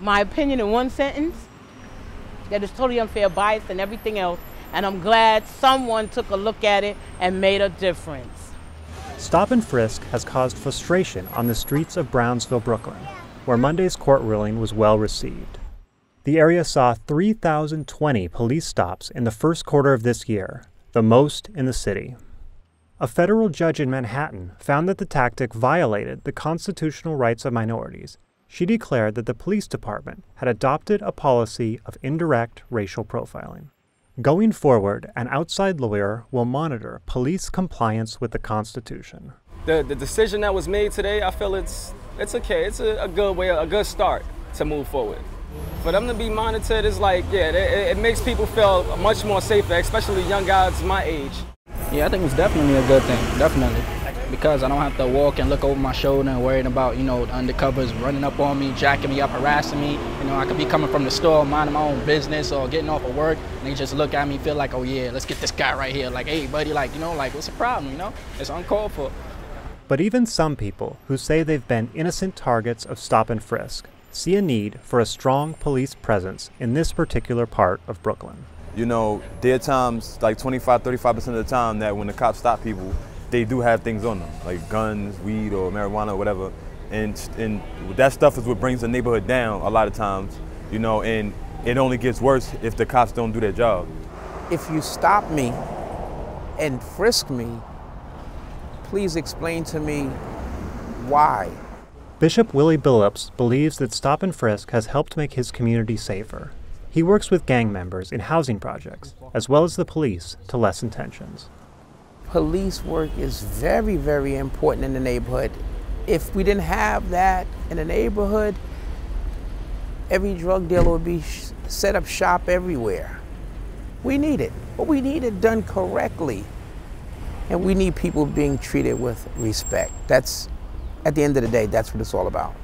my opinion in one sentence that is totally unfair, biased, and everything else. And I'm glad someone took a look at it and made a difference. Stop and frisk has caused frustration on the streets of Brownsville, Brooklyn, where Monday's court ruling was well received. The area saw 3,020 police stops in the first quarter of this year, the most in the city. A federal judge in Manhattan found that the tactic violated the constitutional rights of minorities. She declared that the police department had adopted a policy of indirect racial profiling. Going forward, an outside lawyer will monitor police compliance with the Constitution. The, the decision that was made today, I feel it's, it's okay. It's a, a good way, a good start to move forward. For them to be monitored is like, yeah, it, it makes people feel much more safer, especially young guys my age. Yeah, I think it's definitely a good thing, definitely. Because I don't have to walk and look over my shoulder and worrying about, you know, undercovers running up on me, jacking me up, harassing me. You know, I could be coming from the store, minding my own business or getting off of work, and they just look at me, feel like, oh yeah, let's get this guy right here. Like, hey, buddy, like, you know, like, what's the problem, you know? It's uncalled for. But even some people who say they've been innocent targets of stop and frisk see a need for a strong police presence in this particular part of Brooklyn. You know, there are times, like 25, 35% of the time, that when the cops stop people, they do have things on them, like guns, weed, or marijuana, or whatever. And, and that stuff is what brings the neighborhood down a lot of times, you know, and it only gets worse if the cops don't do their job. If you stop me and frisk me, please explain to me why. Bishop Willie Billups believes that stop and frisk has helped make his community safer. He works with gang members in housing projects, as well as the police, to lessen tensions. Police work is very, very important in the neighborhood. If we didn't have that in the neighborhood, every drug dealer would be set up shop everywhere. We need it, but we need it done correctly. And we need people being treated with respect. That's, at the end of the day, that's what it's all about.